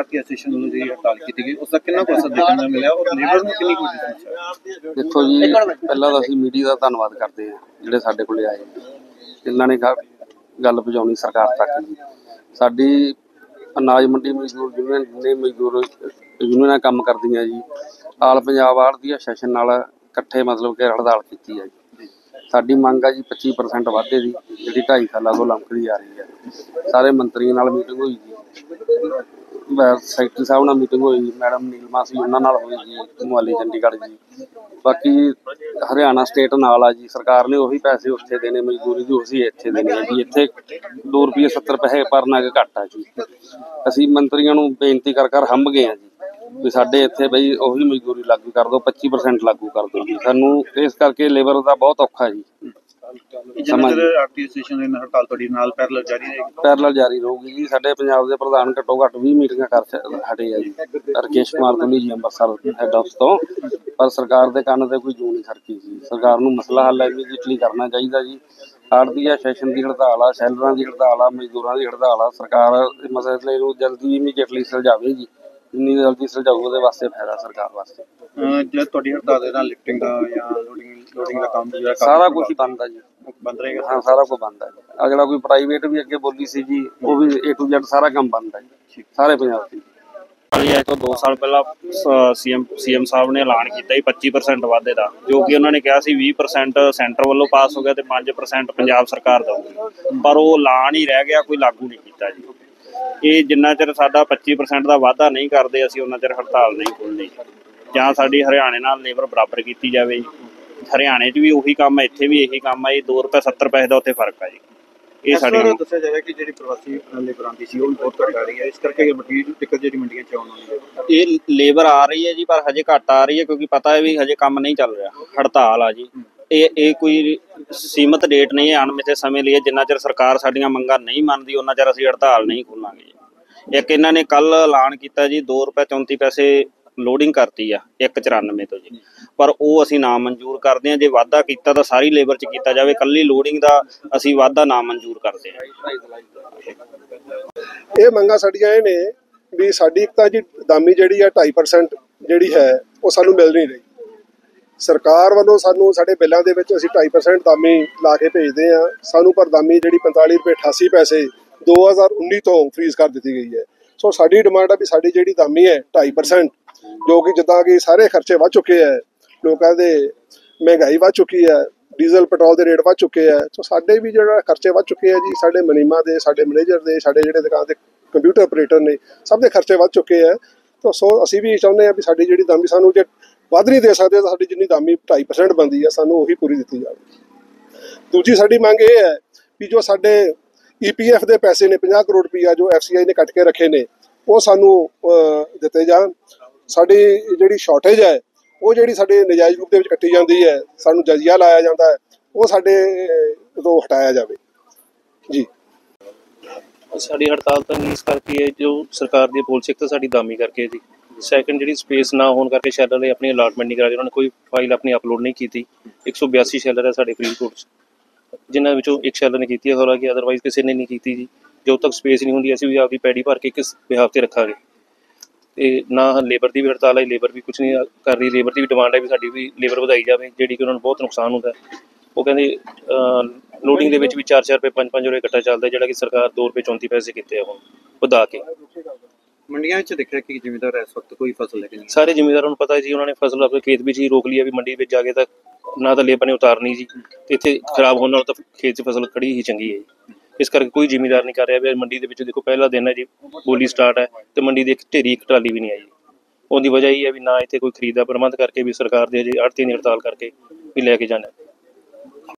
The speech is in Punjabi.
ਭਾਰਤੀ ਐਸੋਸੀਏਸ਼ਨ ਵੱਲੋਂ ਜਿਹੜੀ ਹੜਤਾਲ ਕੀਤੀ ਗਈ, ਉਸ ਦਾ ਕਿੰਨਾ ਕੁ ਅਸਰ ਦੇਖਣ ਨੂੰ ਮਿਲਿਆ ਔਰ ਲੇਬਰ ਨੂੰ ਕਿੰਨੀ ਕੁ ਸਮੱਸਿਆ ਦੇਖੋ ਜੀ, ਪਹਿਲਾਂ ਤਾਂ ਅਸੀਂ ਮੀਡੀਆ ਦਾ ਧੰਨਵਾਦ ਕਰਦੇ ਹਾਂ, ਜਿਹੜੇ ਸਾਡੇ ਕੋਲੇ ਆਏ। ਇਹਨਾਂ ਨੇ ਗੱਲ ਪਹੁੰਚਾਉਣੀ ਸਰਕਾਰ ਤੱਕ। ਸਾਡੀ ਅਨਾਜ ਮੰਡੀ ਮਜ਼ਦੂਰ ਯੂਨੀਅਨ ਨੇ ਮਜ਼ਦੂਰ ਯੂਨੀਅਨਾਂ ਕੰਮ ਕਰਦੀਆਂ ਜੀ, ਆਲ ਪੰਜਾਬ ਆੜ ਸੈਸ਼ਨ ਨਾਲ ਇਕੱਠੇ ਮਤਲਬ ਕਿ ਹੜਤਾਲ ਕੀਤੀ ਹੈ ਜੀ। ਸਾਡੀ ਮੰਗ ਆ ਜੀ 25% ਵਾਧੇ ਦੀ, ਜਿਹੜੀ 2.5 ਸਾਲਾਂ ਤੋਂ ਲੰਘਦੀ ਆ ਰਹੀ ਹੈ। ਸਾਰੇ ਮੰਤਰੀਆਂ ਨਾਲ ਮੀਟਿੰਗ ਹੋਈ ਜੀ। ਸੈਕਟਰੀ ਸਾਹਿਬ ਨਾਲ ਮੀਟਿੰਗ ਹੋਈ ਮੈਡਮ ਨੀਲਮਾ ਸੀ, ਉਹਨਾਂ ਨਾਲ ਹੋਈ ਜੀ, ਮੁਹਾਲੀ, ਚੰਡੀਗੜ੍ਹ ਜੀ। ਬਾਕੀ ਹਰਿਆਣਾ ਸਟੇਟ ਨਾਲ ਆ ਜੀ, ਸਰਕਾਰ ਨੇ ਉਹੀ ਪੈਸੇ ਉੱਥੇ ਦੇਣੇ, ਮਜ਼ਦੂਰੀ ਦੀ ਉਸੇ ਇੱਥੇ ਦੇਣੇ ਆ ਜੀ। ਇੱਥੇ 2 ਰੁਪਏ 70 ਪੈਸੇ ਪਰ ਨਗ ਘੱਟ ਆ ਜੀ। ਅਸੀਂ ਮੰਤਰੀਆਂ ਨੂੰ ਬੇਨਤੀ ਕਰ ਕਰ ਹੰਬ ਗਏ ਆ ਜੀ, ਵੀ ਸਾਡੇ ਇੱਥੇ ਬਈ ਉਹੀ ਮਜ਼ਦੂਰੀ ਲਾਗੂ ਕਰ ਦਿਓ 25% ਲਾਗੂ ਕਰ ਦਿਓ ਜੀ। ਸਾਨੂੰ ਇਸ ਕਰਕੇ ਲੇਬਰ ਦਾ ਬਹੁਤ ਔਖਾ ਜੀ। ਜਿੰਨਾ ਚਿਰ ਭਾਰਤੀ ਐਸੋਸੀਏਸ਼ਨ ਦੇ ਨਾਲ ਹੜਤਾਲ ਤੁਹਾਡੀ ਨਾਲ ਪੈਰਲਲ ਜਾਰੀ ਰਹੇਗੀ। ਪੈਰਲਲ ਜਾਰੀ ਰਹੂਗੀ ਜੀ। ਸਾਡੇ ਪੰਜਾਬ ਦੇ ਪ੍ਰਧਾਨ ਘੱਟੋ ਘੱਟ 20 ਮੀਟਿੰਗਾਂ ਕਰ ਚ- ਹਟੇ ਆ ਜੀ। ਰਕੇਸ਼ ਕੁਮਾਰ ਧੁਨੀ ਜੀ ਅੰਮ੍ਰਿਤਸਰ ਹੈਡ ਆਫਿਸ ਤੋਂ। ਪਰ ਸਰਕਾਰ ਦੇ ਕੰਨ ਤੇ ਕੋਈ ਜੂ ਨਹੀਂ ਸਰਕੀ ਜੀ। ਸਰਕਾਰ ਨੂੰ ਮਸਲਾ ਹੱਲ ਇਮੀਡੀਏਟਲੀ ਕਰਨਾ ਚਾਹੀਦਾ ਜੀ। ਆੜਤੀਆ ਸੈਸ਼ਨ ਦੀ ਹੜਤਾਲ ਆ ਸੈਲਰਾਂ ਦੀ ਹੜਤਾਲ ਆ ਮਜ਼ਦੂਰਾਂ ਦੀ ਹੜਤਾਲ ਆ। ਸਰਕਾਰ ਇਸ ਮਸਲੇ ਨੂੰ ਜਲਦੀ ਇਮੀਡੀਏਟਲੀ ਸੁਲਝਾਵੇ ਜੀ ਜਿੰਨੀ ਜਲਦੀ ਸੁਲਝਾਊ ਉਹਦੇ ਵਾਸਤੇ ਫਾਇਦਾ ਸਰਕਾਰ ਵਾਸਤੇ। ਅਹ ਜੇ ਤੁਹਾਡੀ ਹੜਤਾਲ ਦੇ ਨਾਲ ਲਿਫਟਿੰਗ ਦਾ ਜਾਂ ਲੋਡਿੰਗ ਲੋਡਿੰਗ ਦਾ ਕੰਮ ਜਿਹੜਾ ਕੰਮ ਸਾਰਾ ਕੁਝ ਹੀ ਬੰਦ ਆ ਜੀ। ਬੰਦ ਰਹੇਗਾ ਹਾਂ ਸਾਰਾ ਕੁਝ ਬੰਦ ਆ ਜਿਹੜਾ ਕੋਈ ਪ੍ਰਾਈਵੇਟ ਵੀ ਅੱਗੇ ਬੋਲੀ ਸੀ ਜੀ ਉਹ ਵੀ A to Z ਸਾਰਾ ਕੰਮ ਬੰਦ ਜੀ। ਸਾਰੇ ਪੰਜਾਬ 'ਚ ਹਾਲੀ ਅੱਜ ਤੋਂ 2 ਸਾਲ ਪਹਿਲਾਂ ਸੀਐਮ ਸੀਐਮ ਸਾਹਿਬ ਨੇ ਐਲਾਨ ਕੀਤਾ ਸੀ 25% ਵਾਧੇ ਦਾ ਜੋ ਕਿ ਉਹਨਾਂ ਨੇ ਕਿਹਾ ਸੀ 20% ਸੈਂਟਰ ਵੱਲੋਂ ਪਾਸ ਹੋ ਗਿਆ ਤੇ 5% ਪੰਜਾਬ ਸਰਕਾਰ ਦਊਗੀ। ਪਰ ਉਹ ਐਲਾਨ ਹੀ ਰਹਿ ਗਿਆ ਕੋਈ ਲਾਗੂ ਨਹੀਂ ਕੀਤਾ ਜੀ। ਇਹ ਜਿੰਨਾ ਚਿਰ ਸਾਡਾ 25% ਦਾ ਵਾਧਾ ਨਹੀਂ ਕਰਦੇ ਅਸੀਂ ਉਹਨਾਂ ਚਿਰ ਹੜਤਾਲ ਨਹੀਂ ਖੋਲ੍ਹਣੀ। ਜਾਂ ਸਾਡੀ ਹਰਿਆਣੇ ਨਾਲ ਲੇਬਰ ਬਰਾਬਰ ਕੀਤੀ ਜਾਵੇ ਹਰਿਆਣੇ 'ਚ ਵੀ ਉਹੀ ਕੰਮ ਹੈ ਇੱਥੇ ਵੀ ਇਹੀ ਕੰਮ ਹੈ ਇਹ 2 ਰੁਪਏ 70 ਪੈਸੇ ਦਾ ਉੱਥੇ ਫ਼ਰਕ ਹੈ ਜੀ। ਇਹ ਸਾਡੀ ਦੱਸਿਆ ਜਾ ਰਿਹਾ ਕਿ ਜਿਹੜੀ ਪ੍ਰਵਾਸੀ ਲੇਬਰ ਆਉਂਦੀ ਸੀ ਉਹ ਵੀ ਬਹੁਤ ਘੱਟ ਆ ਰਹੀ ਹੈ। ਇਸ ਕਰਕੇ ਵੱਡੀ ਦਿੱਕਤ ਜਿਹੜੀ ਮੰਡੀਆਂ 'ਚ ਆਉਣ ਵਾਲੀ ਹੈ। ਇਹ ਲੇਬਰ ਆ ਰਹੀ ਹੈ ਜੀ ਪਰ ਹਜੇ ਘੱਟ ਆ ਰਹੀ ਹੈ ਕਿਉਂਕਿ ਪਤਾ ਹੈ ਵੀ ਹਜੇ ਕੰਮ ਨਹੀਂ ਚੱਲ ਰਿਹਾ। ਹੜਤਾਲ ਆ ਜੀ। ਇਹ ਇਹ ਕੋਈ ਸੀਮਤ ਡੇਟ ਨਹੀਂ ਹੈ, ਅਣਮਿੱਥੇ ਸਮੇਂ ਲਈ ਹੈ। ਜਿੰਨਾ ਚਿਰ ਸਰਕਾਰ ਸਾਡੀਆਂ ਮੰਗਾਂ ਨਹੀਂ ਮੰਨਦੀ, ਉਹਨਾਂ ਚਿਰ ਅਸੀਂ ਹੜਤਾਲ ਨਹੀਂ ਖੋਲਾਂਗੇ ਜੀ। ਇੱਕ ਇਹਨਾਂ ਨੇ ਕੱਲ ਐਲਾਨ ਕੀਤਾ ਜੀ 2 ਰੁਪਏ 34 ਪੈਸੇ ਲੋਡਿੰਗ ਕਰਤੀ ਆ 194 ਤੋਂ ਜੀ। ਪਰ ਉਹ ਅਸੀਂ ਨਾ ਮਨਜ਼ੂਰ ਕਰਦੇ ਹਾਂ। ਜੇ ਵਾਅਦਾ ਕੀਤਾ ਤਾਂ ਸਾਰੀ ਲੇਬਰ 'ਚ ਕੀਤਾ ਜਾਵੇ। ਕੱਲੀ ਲੋਡਿੰਗ ਦਾ ਅਸੀਂ ਵਾਅਦਾ ਨਾ ਮਨਜ਼ੂਰ ਕਰਦੇ ਹਾਂ। ਇਹ ਮੰਗਾਂ ਸਾਡੀਆਂ ਇਹ ਨੇ ਵੀ ਸਾਡੀ ਇੱਕ ਤਾਂ ਜੀ, ਦਾਮੀ ਜਿਹੜੀ ਆ 2.5% ਜਿਹੜੀ ਹੈ, ਉਹ ਸਾਨੂੰ ਮਿਲ ਨਹੀਂ ਰਹੀ। ਸਰਕਾਰ ਵੱਲੋਂ ਸਾਨੂੰ ਸਾਡੇ ਬਿੱਲਾਂ ਦੇ ਵਿੱਚ ਅਸੀਂ 2.5% ਦਾਮੀ ਲਾ ਕੇ ਭੇਜਦੇ ਆ ਸਾਨੂੰ ਪਰ ਦਾਮੀ ਜਿਹੜੀ 45 ਰੁਪਏ 88 ਪੈਸੇ 2019 ਤੋਂ ਫ੍ਰੀਜ਼ ਕਰ ਦਿੱਤੀ ਗਈ ਹੈ। ਸੋ ਸਾਡੀ ਡਿਮਾਂਡ ਆ ਵੀ ਸਾਡੀ ਜਿਹੜੀ ਦਾਮੀ ਹੈ 2.5% ਜੋ ਕਿ ਜਿੱਦਾਂ ਕਿ ਸਾਰੇ ਖਰਚੇ ਵੱਧ ਚੁੱਕੇ ਆ ਲੋਕਾਂ ਦੇ ਮਹਿੰਗਾਈ ਵੱਧ ਚੁੱਕੀ ਹੈ ਡੀਜ਼ਲ ਪੈਟਰੋਲ ਦੇ ਰੇਟ ਵੱਧ ਚੁੱਕੇ ਆ ਸੋ ਸਾਡੇ ਵੀ ਜਿਹੜਾ ਖਰਚੇ ਵੱਧ ਚੁੱਕੇ ਆ ਜੀ, ਸਾਡੇ ਮਨੀਮਾ ਦੇ, ਸਾਡੇ ਮੈਨੇਜਰ ਦੇ, ਸਾਡੇ ਜਿਹੜੇ ਦੁਕਾਨ ਦੇ ਕੰਪਿਊਟਰ ਆਪਰੇਟਰ ਨੇ, ਸਭ ਦੇ ਖਰਚੇ ਵੱਧ ਚੁੱਕੇ ਆ ਤਾਂ ਸੋ ਅਸੀਂ ਵੀ ਚਾਹੁੰਦੇ ਆ ਵੀ ਸਾਡੀ ਜਿਹੜੀ ਦਾਮੀ ਸਾਨੂੰ ਜੇ ਵੱਧ ਨਹੀਂ ਦੇ ਸਕਦੇ, ਸਾਡੀ ਜਿੰਨੀ ਦਾਮੀ 2.5% ਬੰਦੀ ਆ, ਸਾਨੂੰ ਉਹੀ ਪੂਰੀ ਦਿੱਤੀ ਜਾਵੇ। ਦੂਜੀ ਸਾਡੀ ਮੰਗ ਇਹ ਹੈ ਵੀ ਜੋ ਸਾਡੇ ਈਪੀਐਫ ਦੇ ਪੈਸੇ ਨੇ 50 ਕਰੋੜ ਰੁਪਈਆ ਜੋ ਐਫਸੀਆਈ ਨੇ ਕੱਟ ਕੇ ਰੱਖੇ ਨੇ, ਉਹ ਸਾਨੂੰ ਦਿੱਤੇ ਜਾਣ। ਸਾਡੀ ਜਿਹੜੀ ਸ਼ਾਰਟੇਜ ਹੈ, ਉਹ ਜਿਹੜੀ ਸਾਡੇ ਨਜਾਇਜ਼ ਰੂਪ ਦੇ ਵਿੱਚ ਕੱਟੀ ਜਾਂਦੀ ਹੈ, ਸਾਨੂੰ ਜਜ਼ੀਆ ਲਾਇਆ ਜਾਂਦਾ ਹੈ, ਉਹ ਸਾਡੇ ਤੋਂ ਹਟਾਇਆ ਜਾਵੇ। ਜੀ। ਸਾਡੀ ਹੜਤਾਲ ਤਾਂ ਇਸ ਕਰਕੇ ਹੈ ਜੋ ਸਰਕਾਰ ਦੀ ਪੋਲਿਸੀ ਇੱਕ ਤਾਂ ਸਾਡੀ ਦਾਮੀ ਕਰਕੇ ਜੀ। ਸੈਕੰਡ ਜਿਹੜੀ ਸਪੇਸ ਨਾ ਹੋਣ ਕਰਕੇ ਸ਼ੈਲਰ ਨੇ ਆਪਣੀ ਅਲਾਟਮੈਂਟ ਨਹੀਂ ਕਰਾਈ ਉਹਨਾਂ ਨੇ ਕੋਈ ਫਾਈਲ ਆਪਣੀ ਅਪਲੋਡ ਨਹੀਂ ਕੀਤੀ। 182 ਸ਼ੈਲਰ ਹੈ ਸਾਡੇ ਫਰੀਦਕੋਟ 'ਚ। ਜਿਨ੍ਹਾਂ ਵਿੱਚੋਂ ਇੱਕ ਸ਼ੈਲਰ ਨੇ ਕੀਤੀ ਹੈ, ਹਾਲਾਂਕਿ ਅਦਰਵਾਈਜ਼ ਕਿਸੇ ਨੇ ਨਹੀਂ ਕੀਤੀ ਜੀ। ਜਦੋਂ ਤੱਕ ਸਪੇਸ ਨਹੀਂ ਹੁੰਦੀ, ਅਸੀਂ ਵੀ ਆਪਦੀ ਪੈੜੀ ਭਰ ਕੇ ਕਿਸ ਬਿਹਾਫ ਤੇ ਰੱਖਾਂਗੇ। ਤੇ ਨਾ ਲੇਬਰ ਦੀ ਵੀ ਹੜਤਾਲ ਹੈ ਲੇਬਰ ਵੀ ਕੁਝ ਨਹੀਂ ਕਰ ਰਹੀ ਲੇਬਰ ਦੀ ਵੀ ਡਿਮਾਂਡ ਹੈ ਵੀ ਸਾਡੀ ਵੀ ਲੇਬਰ ਵਧਾਈ ਜਾਵੇ, ਜਿਹੜੀ ਕਿ ਉਹਨਾਂ ਨੂੰ ਬਹੁਤ ਨੁਕਸਾਨ ਹੁੰਦਾ। ਉਹ ਕਹਿੰਦੇ ਲੋਡਿੰਗ ਦੇ ਵਿੱਚ ਵੀ 4-4 ਰੁਪਏ 5-5 ਰੁਪਏ ਇਕੱਠਾ ਚੱਲਦਾ, ਜਿਹੜਾ ਕਿ ਸਰਕਾਰ 2 ਰੁਪਏ 34 ਪੈਸੇ ਕੀਤੇ ਆ ਹੁਣ ਵਧਾ ਕੇ। ਮੰਡੀਆਂ ਵਿੱਚ ਦੇਖਿਆ ਕਿ ਜ਼ਿਮੀਦਾਰ ਇਸ ਵਕਤ ਕੋਈ ਫਸਲ ਲੈ ਕੇ ਨਹੀਂ ਸਾਰੇ ਜ਼ਿਮੀਂਦਾਰਾਂ ਨੂੰ ਪਤਾ ਹੈ ਜੀ, ਉਹਨਾਂ ਨੇ ਫਸਲ ਆਪਣੇ ਖੇਤ ਵਿੱਚ ਹੀ ਰੋਕ ਲਈ ਹੈ ਵੀ ਮੰਡੀ ਵਿੱਚ ਜਾ ਕੇ ਤਾਂ ਨਾ ਤਾਂ ਲੇਬਰ ਨੇ ਉਤਾਰਨੀ ਜੀ, ਤੇ ਇੱਥੇ ਖਰਾਬ ਹੋਣ ਨਾਲ ਤਾਂ ਖੇਤ 'ਚ ਫਸਲ ਖੜੀ ਹੀ ਚੰਗੀ ਹੈ ਜੀ। ਇਸ ਕਰਕੇ ਕੋਈ ਜ਼ਿਮੀਦਾਰ ਨਹੀਂ ਕਰ ਰਿਹਾ ਵੀ ਮੰਡੀ ਦੇ ਵਿੱਚ ਦੇਖੋ ਪਹਿਲਾ ਦਿਨ ਹੈ ਜੀ, ਬੋਲੀ ਸਟਾਰਟ ਹੈ ਤੇ ਮੰਡੀ ਦੀ ਇੱਕ ਢੇਰੀ, ਇੱਕ ਟਰਾਲੀ ਵੀ ਨਹੀਂ ਆਈ। ਉਹਦੀ ਵਜ੍ਹਾ ਇਹ ਹੈ ਵੀ ਨਾ ਇੱਥੇ ਕੋਈ ਖਰੀਦ ਪ੍ਰਬੰਧ ਕਰਕੇ ਵੀ ਸਰਕਾਰ ਦੇ ਜੇ ਆੜਤੀ ਦੀ ਹੜਤਾਲ ਕਰਕੇ ਵੀ ਲੈ ਕੇ ਜਾਣਾ।